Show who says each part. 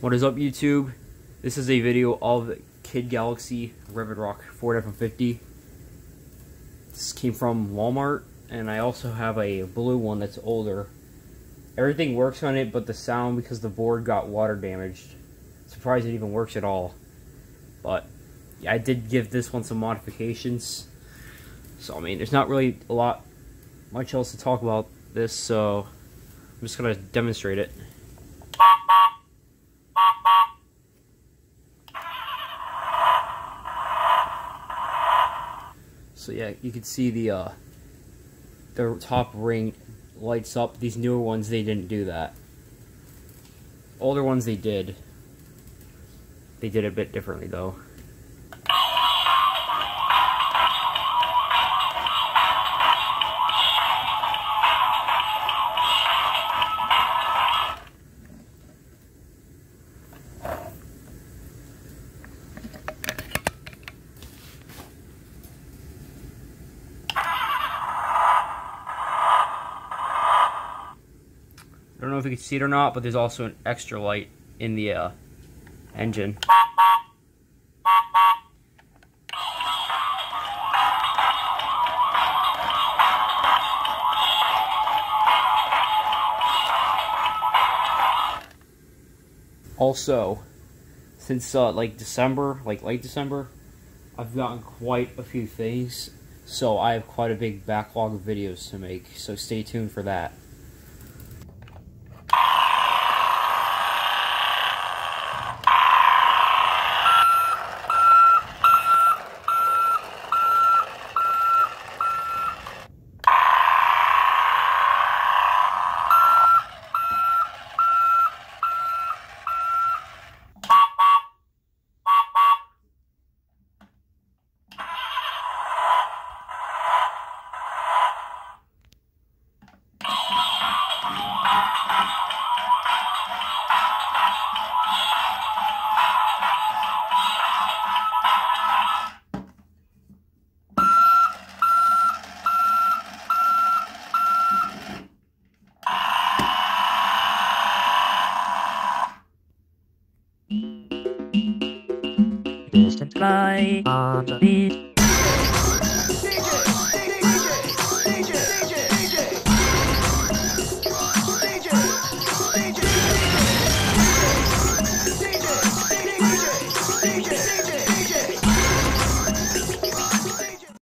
Speaker 1: What is up YouTube? This is a video of Kid Galaxy Rev & Rock Ford F-150. This came from Walmart and I also have a blue one that's older. Everything works on it but the sound because the board got water damaged. Surprised it even works at all. But yeah, I did give this one some modifications. So I mean there's not really a lot much else to talk about this, so I'm just going to demonstrate it. So yeah, you can see the uh, the top ring lights up. These newer ones, they didn't do that. Older ones, they did. They did it a bit differently though. Know if you can see it or not, but there's also an extra light in the uh, engine. Also, since uh, like December, like late December, I've gotten quite a few things, so I have quite a big backlog of videos to make, so stay tuned for that.
Speaker 2: Fly on the.